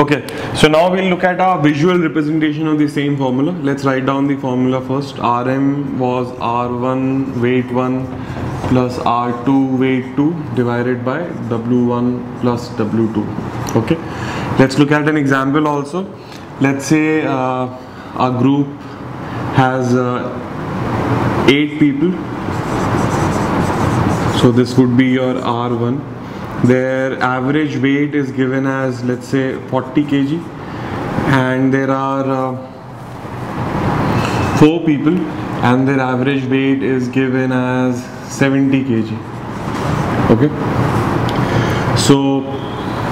Okay, so now we'll look at our visual representation of the same formula. Let's write down the formula first. Rm was R1 weight 1 plus R2 weight 2 divided by W1 plus W2. Okay, let's look at an example also. Let's say uh, group has uh, 8 people. So this would be your R1 their average weight is given as let's say 40 kg. And there are uh, four people and their average weight is given as 70 kg. Okay? So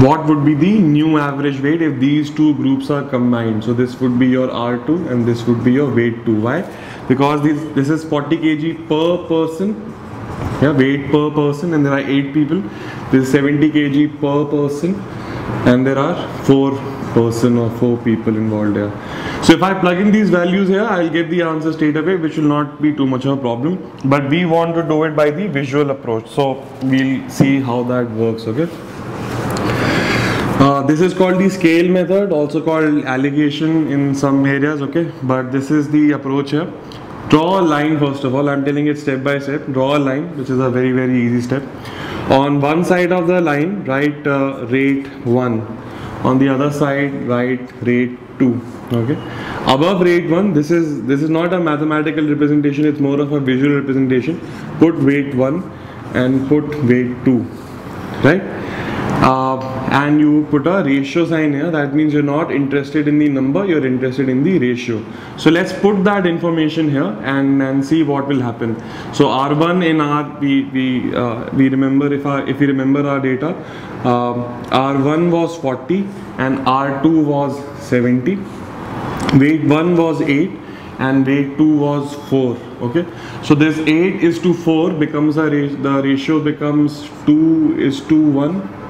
what would be the new average weight if these two groups are combined? So this would be your r2 and this would be your weight 2 why? Because this this is 40 kg per person. Yeah weight per person and there are eight people this is 70 kg per person and there are four person or four people involved here. So if I plug in these values here I'll get the answer straight away which will not be too much of a problem. But we want to do it by the visual approach. So we'll see how that works okay? Uh, this is called the scale method also called alligation in some areas okay? But this is the approach here. Draw a line first of all. I'm telling it step by step. Draw a line which is a very very easy step on one side of the line write uh, rate 1 on the other side write rate 2 okay? Above rate 1 this is this is not a mathematical representation it's more of a visual representation. Put weight 1 and put weight 2 right uh, and you put a ratio sign here that means you're not interested in the number you're interested in the ratio. So let's put that information here and and see what will happen. So r1 in r we we uh, we remember if I, if we remember our data um, r1 was 40 and r2 was 70 weight 1 was 8 and weight 2 was 4 okay? So this 8 is to 4 becomes a the ratio becomes 2 is to 1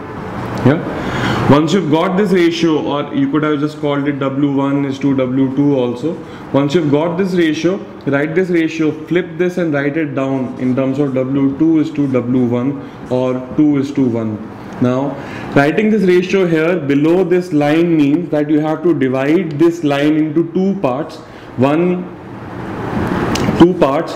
yeah. Once you've got this ratio or you could have just called it w1 is to w2 also. Once you've got this ratio write this ratio flip this and write it down in terms of w2 is to w1 or 2 is to 1 now writing this ratio here below this line means that you have to divide this line into two parts. One two parts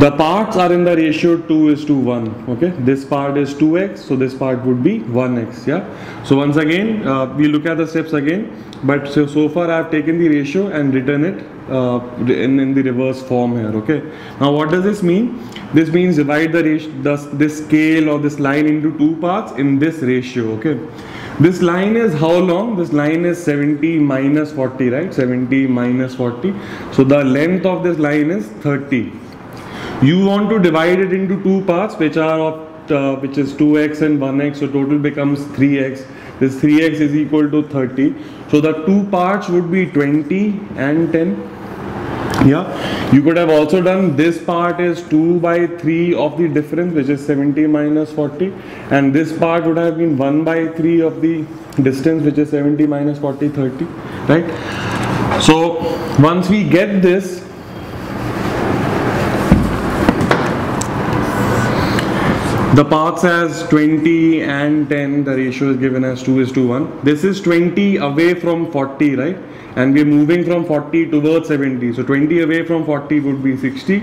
the parts are in the ratio 2 is to 1 okay? This part is 2x so this part would be 1x yeah? So once again uh, we look at the steps again but so, so far I have taken the ratio and written it uh, in, in the reverse form here okay? Now what does this mean? This means divide the ratio this, this scale or this line into two parts in this ratio okay? This line is how long? This line is 70 minus 40 right? 70 minus 40 so the length of this line is 30 you want to divide it into two parts which are of uh, which is 2x and 1x so total becomes 3x this 3x is equal to 30 so the two parts would be 20 and 10 yeah? You could have also done this part is 2 by 3 of the difference which is 70 minus 40 and this part would have been 1 by 3 of the distance which is 70 minus 40 30 right? So once we get this The paths as 20 and 10, the ratio is given as 2 is to 1. This is 20 away from 40, right? And we're moving from 40 towards 70. So 20 away from 40 would be 60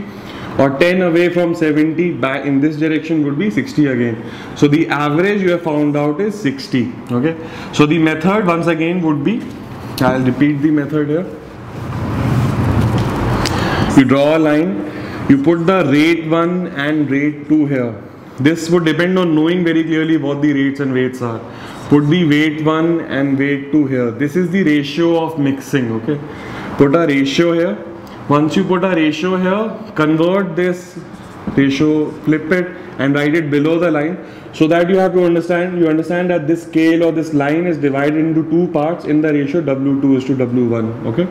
or 10 away from 70 back in this direction would be 60 again. So the average you have found out is 60. Okay. So the method once again would be, I'll repeat the method here. You draw a line, you put the rate 1 and rate 2 here this would depend on knowing very clearly what the rates and weights are. Put the weight 1 and weight 2 here. This is the ratio of mixing, okay? Put a ratio here. Once you put a ratio here, convert this ratio, flip it and write it below the line so that you have to understand, you understand that this scale or this line is divided into two parts in the ratio W2 is to W1, okay?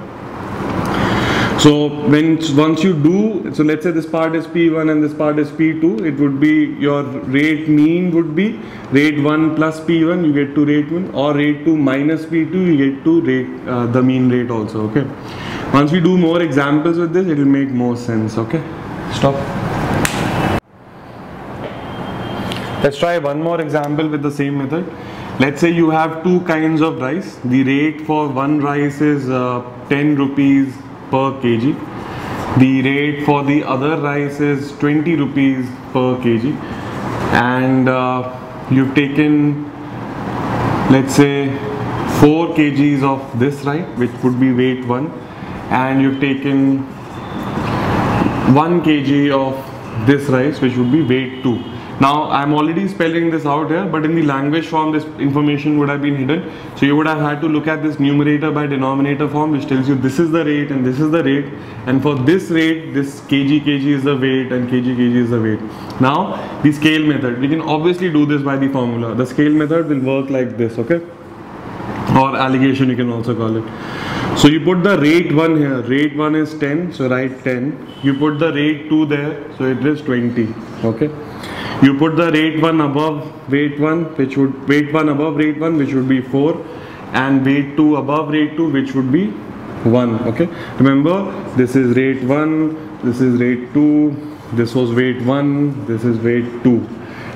So when once you do, so let's say this part is P1 and this part is P2, it would be your rate mean would be rate 1 plus P1, you get to rate 1 or rate 2 minus P2, you get to rate uh, the mean rate also, okay. Once we do more examples with this, it will make more sense, okay. Stop. Let's try one more example with the same method. let's say you have two kinds of rice the rate for one rice is uh, 10 rupees per kg. The rate for the other rice is 20 rupees per kg. And uh, you've taken let's say 4 kgs of this rice which would be weight 1 and you've taken 1 kg of this rice which would be weight 2 now I'm already spelling this out here but in the language form this information would have been hidden. So you would have had to look at this numerator by denominator form which tells you this is the rate and this is the rate and for this rate this kg kg is the weight and kg kg is the weight. Now the scale method we can obviously do this by the formula. The scale method will work like this okay or alligation you can also call it. So you put the rate 1 here, rate 1 is 10, so write 10. You put the rate 2 there, so it is 20, okay you put the rate 1 above weight 1 which would weight 1 above rate 1 which would be 4 and weight 2 above rate 2 which would be 1 okay? Remember this is rate 1 this is rate 2 this was weight 1 this is weight 2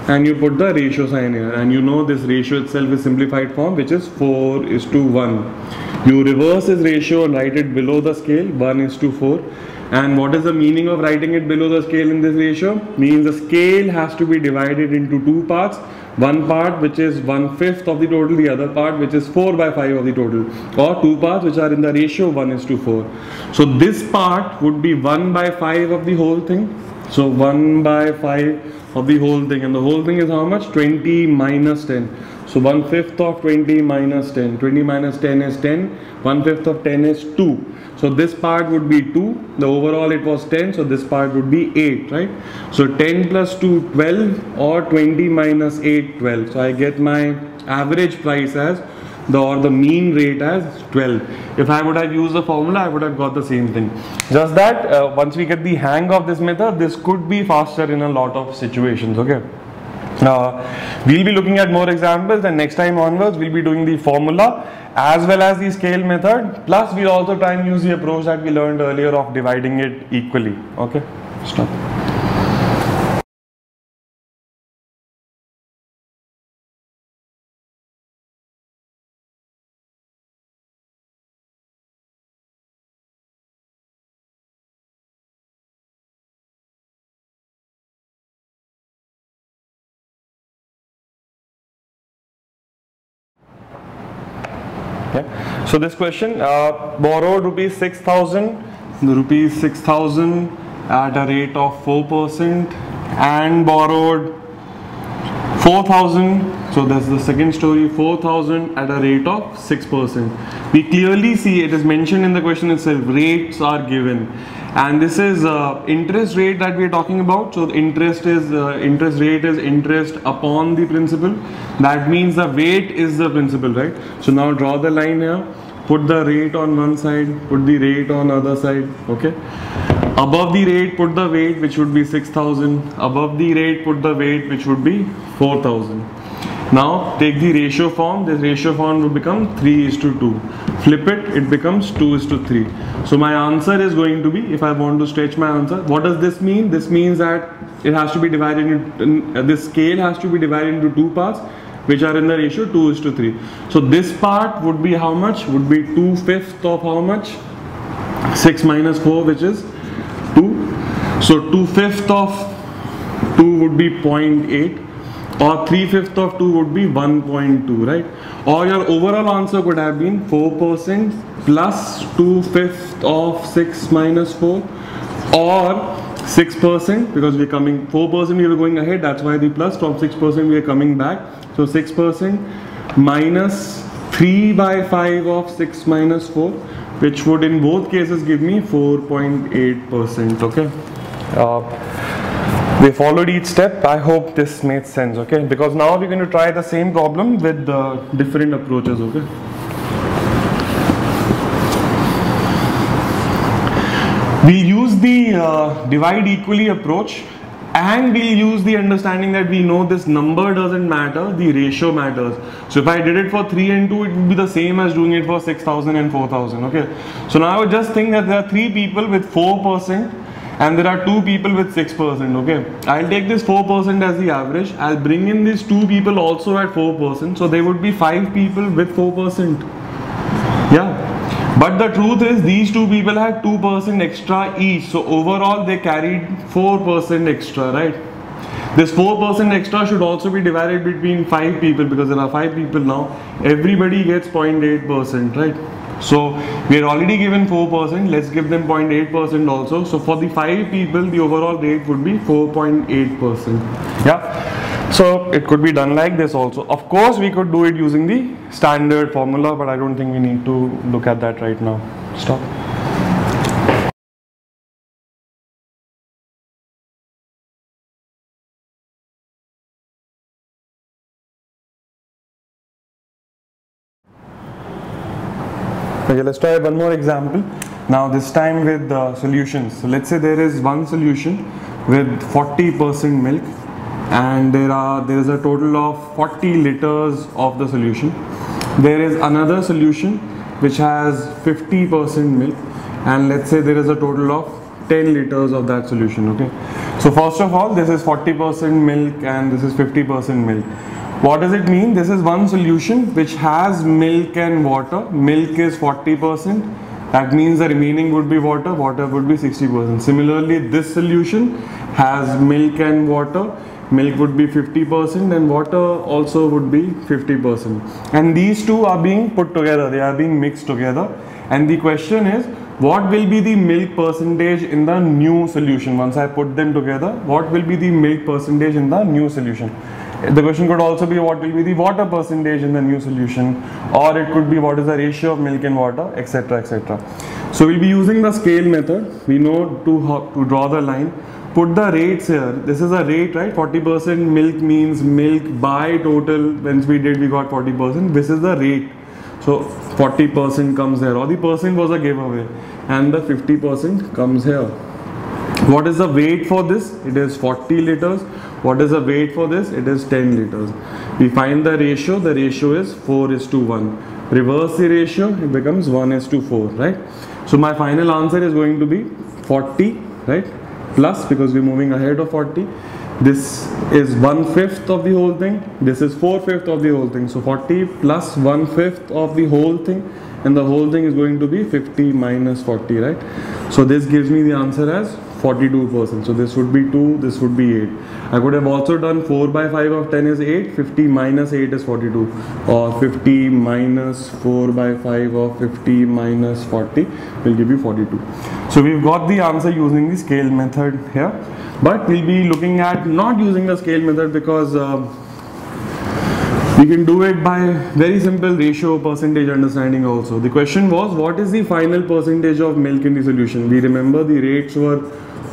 and you put the ratio sign here and you know this ratio itself is simplified form which is 4 is to 1 you reverse this ratio and write it below the scale 1 is to 4 and what is the meaning of writing it below the scale in this ratio? Means the scale has to be divided into two parts. One part which is one fifth of the total, the other part which is 4 by 5 of the total or two parts which are in the ratio 1 is to 4. So this part would be 1 by 5 of the whole thing. So 1 by 5 of the whole thing and the whole thing is how much? 20 minus 10. So 1 fifth of 20 minus 10. 20 minus 10 is 10. 1 fifth of 10 is 2. So this part would be 2. The overall it was 10. So this part would be 8, right? So 10 plus 2, 12 or 20 minus 8, 12. So I get my average price as the or the mean rate as 12 if I would have used the formula I would have got the same thing just that uh, once we get the hang of this method this could be faster in a lot of situations okay uh, we'll be looking at more examples and next time onwards we'll be doing the formula as well as the scale method. Plus we'll also try and use the approach that we learned earlier of dividing it equally. Okay? Stop So this question, uh, borrowed rupees 6000, rupees 6000 at a rate of 4% and borrowed 4000 so that's the second story 4000 at a rate of 6% we clearly see it is mentioned in the question itself rates are given. And this is uh, interest rate that we are talking about. So interest is uh, interest rate is interest upon the principal. That means the weight is the principal right? So now draw the line here put the rate on one side put the rate on other side okay above the rate put the weight which would be 6000 above the rate put the weight which would be 4000 now take the ratio form, this ratio form will become 3 is to 2. Flip it, it becomes 2 is to 3. So my answer is going to be, if I want to stretch my answer, what does this mean? This means that it has to be divided into, this scale has to be divided into two parts which are in the ratio 2 is to 3. So this part would be how much? Would be 2 fifth of how much? 6 minus 4 which is 2. So 2 fifth of 2 would be 0.8 or 3 fifth of 2 would be 1.2 right or your overall answer could have been 4% plus 2 fifth of 6 minus 4 or 6% because we're coming 4% we were going ahead that's why the plus from 6% we are coming back. So 6% minus 3 by 5 of 6 minus 4 which would in both cases give me 4.8% okay? Uh, we followed each step. I hope this made sense okay? Because now we're going to try the same problem with the different approaches okay? We'll use the uh, divide equally approach and we'll use the understanding that we know this number doesn't matter the ratio matters so if i did it for 3 and 2 it would be the same as doing it for 6000 and 4000 okay so now i would just think that there are three people with 4% and there are two people with 6%, okay? I'll take this 4% as the average. I'll bring in these two people also at 4%. So there would be five people with 4%. Yeah. But the truth is these two people had 2% extra each. So overall they carried 4% extra, right? This 4% extra should also be divided between 5 people because there are 5 people now. Everybody gets 0.8%, right? So we are already given 4%, let's give them 0.8% also. So for the 5 people, the overall rate would be 4.8%. Yeah. So it could be done like this also. Of course, we could do it using the standard formula, but I don't think we need to look at that right now. Stop. Okay, let's try one more example. Now this time with uh, solutions. So let's say there is one solution with 40% milk and there are there is a total of 40 liters of the solution. There is another solution which has 50% milk and let's say there is a total of 10 liters of that solution okay so first of all this is 40% milk and this is 50% milk what does it mean? This is one solution which has milk and water. Milk is 40%. That means the remaining would be water. Water would be 60%. Similarly, this solution has milk and water. Milk would be 50% and water also would be 50%. And these two are being put together. They are being mixed together. And the question is, what will be the milk percentage in the new solution once I put them together what will be the milk percentage in the new solution the question could also be what will be the water percentage in the new solution or it could be what is the ratio of milk and water etc etc. So we'll be using the scale method. We know to, to draw the line. Put the rates here. This is a rate right 40% milk means milk by total once we did we got 40%. This is the rate. So 40% comes here or the percent was a giveaway and the 50% comes here. What is the weight for this? It is 40 liters what is the weight for this? It is 10 liters. We find the ratio. The ratio is 4 is to 1. Reverse the ratio. It becomes 1 is to 4, right? So my final answer is going to be 40, right? Plus because we're moving ahead of 40. This is 1 fifth of the whole thing. This is 4 fifth of the whole thing. So 40 plus 1 fifth of the whole thing and the whole thing is going to be 50 minus 40 right so this gives me the answer as 42%. So this would be 2, this would be 8. I could have also done 4 by 5 of 10 is 8, 50 minus 8 is 42 or 50 minus 4 by 5 of 50 minus 40 will give you 42. So we've got the answer using the scale method here but we'll be looking at not using the scale method because uh, we can do it by very simple ratio percentage understanding also. The question was what is the final percentage of milk in the solution? We remember the rates were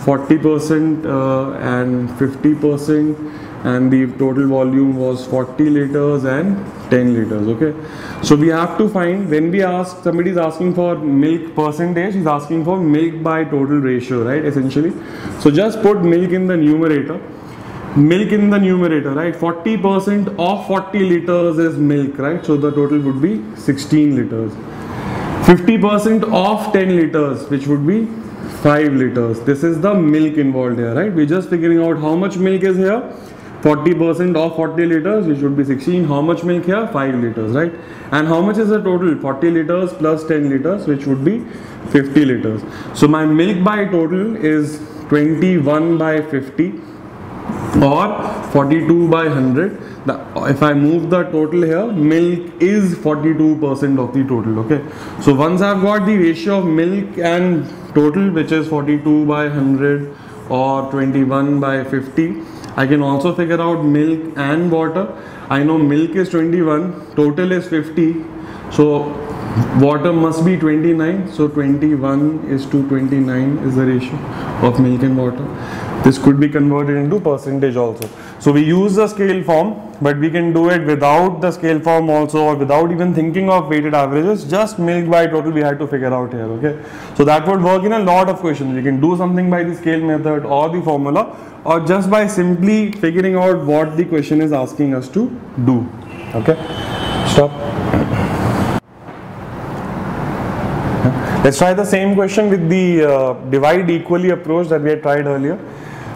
40% uh, and 50% and the total volume was 40 liters and 10 liters okay? So we have to find when we ask somebody is asking for milk percentage he's asking for milk by total ratio right essentially? So just put milk in the numerator. Milk in the numerator right? 40 percent of 40 liters is milk right? So the total would be 16 liters. 50 percent of 10 liters which would be 5 liters. This is the milk involved here right? We're just figuring out how much milk is here. 40% of 40 liters which would be 16 how much milk here? 5 liters right? And how much is the total? 40 liters plus 10 liters which would be 50 liters. So my milk by total is 21 by 50 or 42 by 100 the, if I move the total here milk is 42% of the total okay? So once I've got the ratio of milk and total which is 42 by 100 or 21 by 50 I can also figure out milk and water. I know milk is 21 total is 50 so water must be 29 so 21 is to 29 is the ratio of milk and water this could be converted into percentage also. So we use the scale form but we can do it without the scale form also or without even thinking of weighted averages. Just milk by total we had to figure out here okay? So that would work in a lot of questions. You can do something by the scale method or the formula or just by simply figuring out what the question is asking us to do okay? Stop. Let's try the same question with the uh, divide equally approach that we had tried earlier.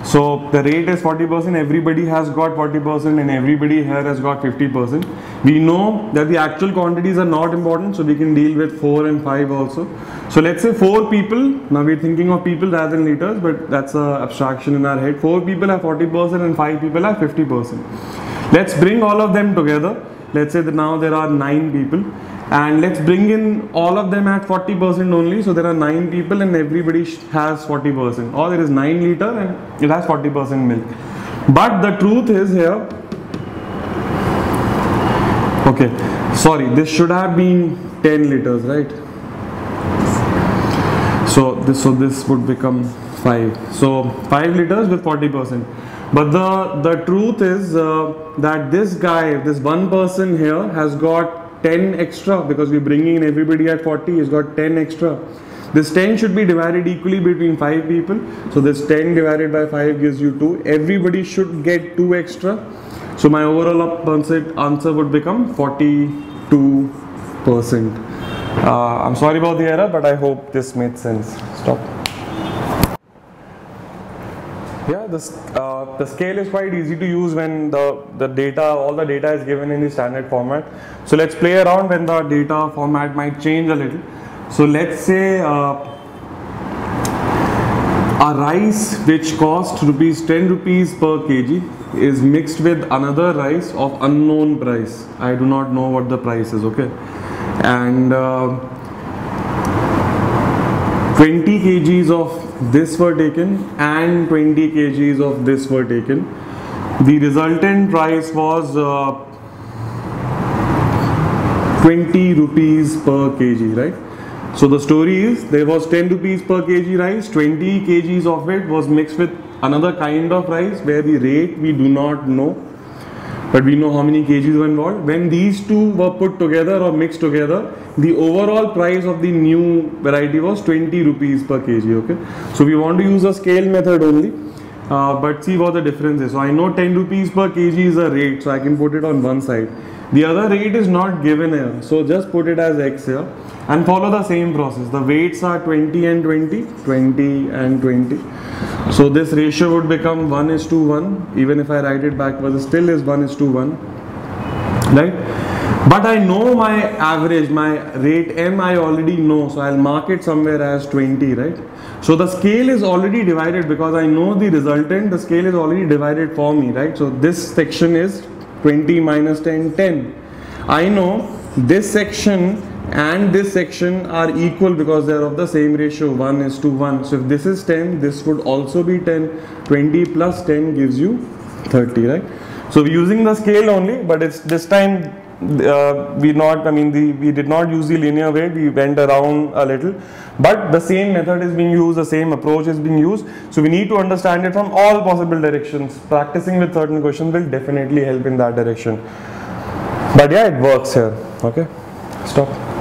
So the rate is 40%, everybody has got 40% and everybody here has got 50%. We know that the actual quantities are not important, so we can deal with 4 and 5 also. So let's say 4 people, now we're thinking of people rather than liters, but that's an abstraction in our head. 4 people have 40% and 5 people have 50%. Let's bring all of them together. Let's say that now there are 9 people and let's bring in all of them at 40% only. So there are 9 people and everybody has 40% or there is 9 liter and it has 40% milk. But the truth is here okay sorry this should have been 10 liters right? So this so this would become 5 so 5 liters with 40% but the the truth is uh, that this guy this one person here has got 10 extra because we're bringing in everybody at 40 he's got 10 extra. This 10 should be divided equally between 5 people. So this 10 divided by 5 gives you 2 everybody should get 2 extra. So my overall answer would become 42 percent. Uh, I'm sorry about the error but I hope this made sense. Stop yeah, this, uh, the scale is quite easy to use when the, the data, all the data is given in the standard format. So let's play around when the data format might change a little. So let's say uh, a rice which cost rupees 10 rupees per kg is mixed with another rice of unknown price. I do not know what the price is, okay? And uh, 20 kgs of this were taken and 20 kgs of this were taken. The resultant price was uh, 20 rupees per kg right? So the story is there was 10 rupees per kg rice 20 kgs of it was mixed with another kind of rice where the rate we do not know but we know how many kgs were involved. When these two were put together or mixed together, the overall price of the new variety was 20 rupees per kg. Okay, so we want to use a scale method only. Uh, but see what the difference is. So I know 10 rupees per kg is a rate, so I can put it on one side. The other rate is not given here, so just put it as x here and follow the same process. The weights are 20 and 20, 20 and 20. So this ratio would become 1 is to 1 even if I write it backwards still is 1 is to 1 right? But I know my average my rate M I already know so I'll mark it somewhere as 20 right? So the scale is already divided because I know the resultant the scale is already divided for me right? So this section is 20 minus 10 10 I know this section and this section are equal because they are of the same ratio. 1 is to 1 so if this is 10 this would also be 10 20 plus 10 gives you 30 right? So we're using the scale only but it's this time uh, we not I mean the we did not use the linear way. We went around a little. But the same method is being used the same approach is being used. So we need to understand it from all possible directions. Practicing with certain questions will definitely help in that direction. But yeah it works here. Okay? Stop